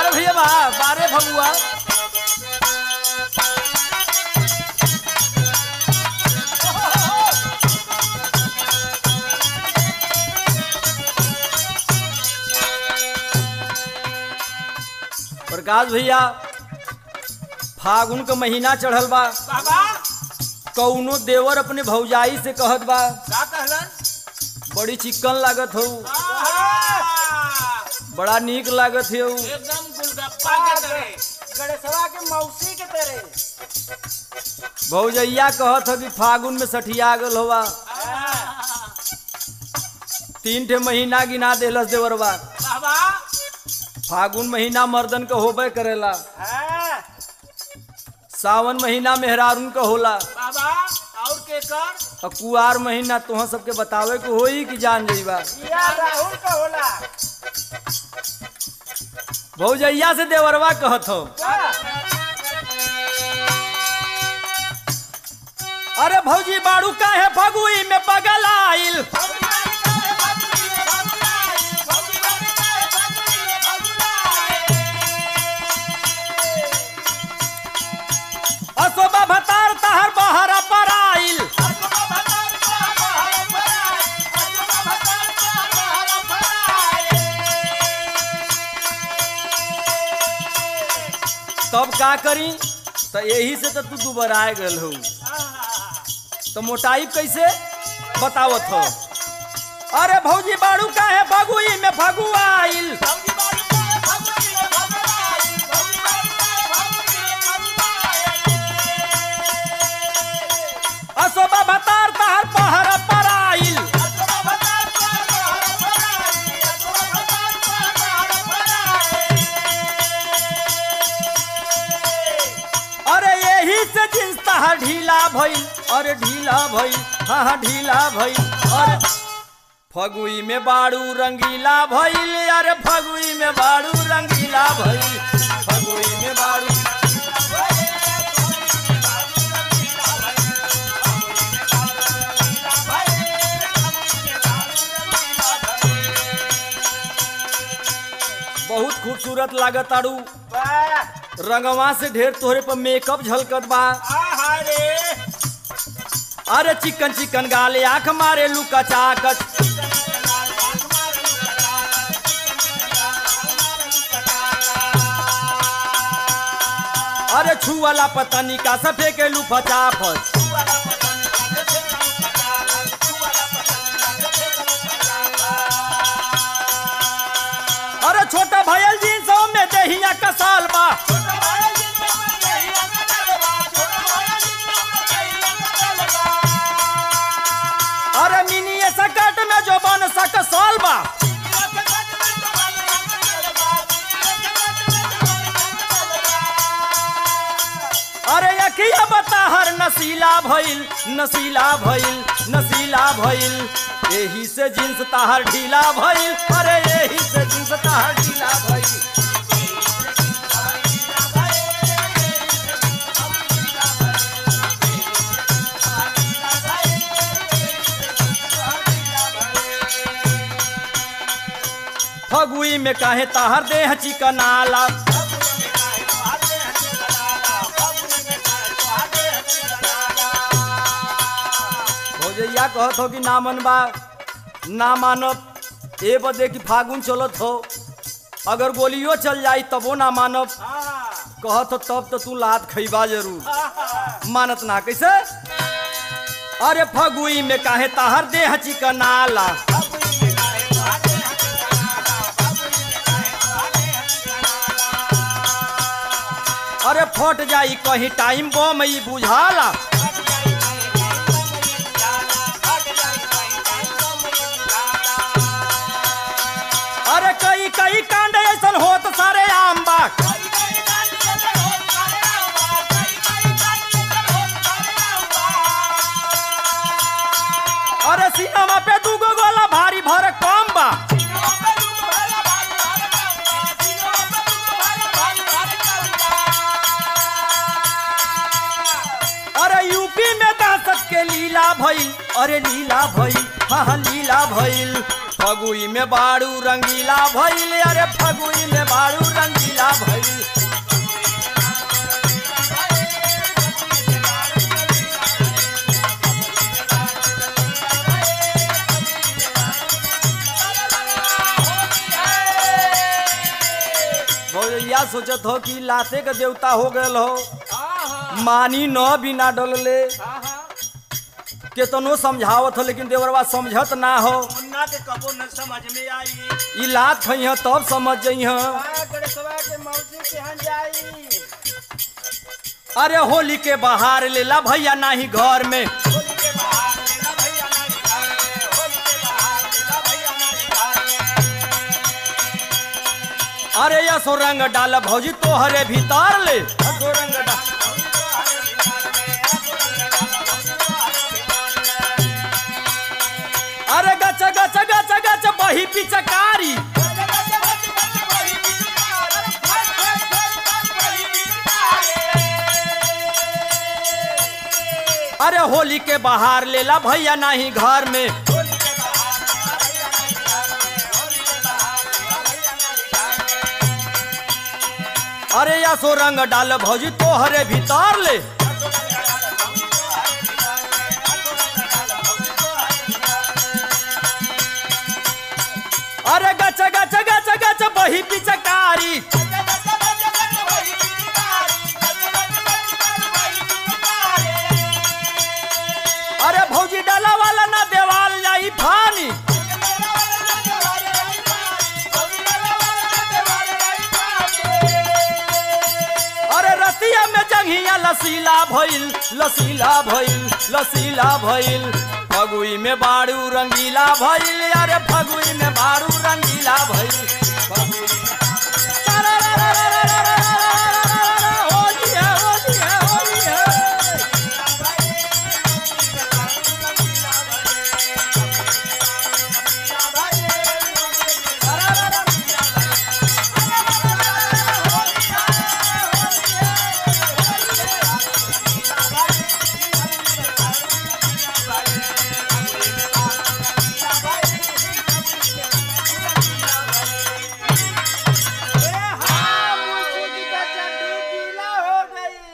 बारे भैया बा बारे भगुआ। प्रकाश भैया फागुन का महीना चढ़ल बा। कौनो देवर अपने भौजाई से कहत बा। बड़ी चिकन लागत हो। बड़ा नीक लागत हो। गणेशवा के मौसी के तेरे। भौजैया कहत हो कि फागुन में सठिया गल होवा तीन ठे महीना गिना देलस देवरबा। बाबा। फागुन महीना मर्दन का होबे करेला। हाँ, सावन महीना मेहरारून का होला। बाबा और के कर? कुआर महीना तुह सबके बतावे को होई कि जान जइबा। या राहुल का होला। भौजैया से देवरवा कहत हो। अरे भौजी बाड़ू का है बगुई में पगल? तब का करी? तो यही से तो तू दुबराए गल हो। तो मोटाई कैसे? बतावत हो। अरे भौजी बाड़ू का है? बगुई में फगुआ अरे ढीला भइल हाँ हाँ ढीला भइल अरे। फगुई में बाड़ू रंगीला भइल अरे फगुई में बाड़ू रंगीला भइल फगुई में बाड़ू बहुत खूबसूरत लागत आड़ू। रंगवा से ढेर तोहरे पर मेकअप झलकत बा। रे, अरे चिकन चिकन गाले, आख मारे लुका चाकत। अरे छुआला पता का सफे के लू फचाफच अखिया बता हर नसीला भइल नसीला भइल नसीला भइल। एही से जींस ताहर ढीला भइल, अरे एही से जींस ताहर ढीला भइल। फगुई में काहे ताहर देह चिकनाला भौजैया कहत हो कि ना मनबा ना मानब। ए बदे कि फागुन चलत हो। अगर गोलियो चल जाई तबो ना मानब। कहत हो तब तो तू लात खैबा ज़रूर। मानत ना कैसे अरे फगुई में काहे ताहर देह चिकनाला अरे फट जाई कहीं टाइम बम ई बुझाला। सिनेमा पे दूगो गोला भारी भर कम बा। अरे यूपी में दहशत के लीला भइल, अरे लीला भइल हाँ लीला भइल? फगुई में बाड़ू रंगीला भइल, अरे फगुई में बाड़ू रंगीला भइल। भौजैया सोचत हो कि लाते के देवता हो गए हो। मानी न बिना डलले। केतनो समझावत हो लेकिन देवरवा समझत ना हो। मुन्ना के कबो न समझ में आई। ई लात खइह तब समझ हाँ, के के जाई। अरे होली के बाहर लेला भैया नाही घर में अरे यसो रंग डाल भौजी तोहरे भीतर ले। रंग डाल अरे गच गच गच गच बही पिचकारी। अरे होली के बाहर लेला भैया नाही घर में। अरे यसो रंग डाल भौजी, तोहरे भीतर ले। अरे गच गच गच गच, बही पिचकारी। अरे भौजी डाला वाला ना देवाल जाई फानी लसीला भइल लसीला भइल लसीला भइल। फगुई में बारू रंगीला भइल, अरे फगुई में बारू रंगीला भइल।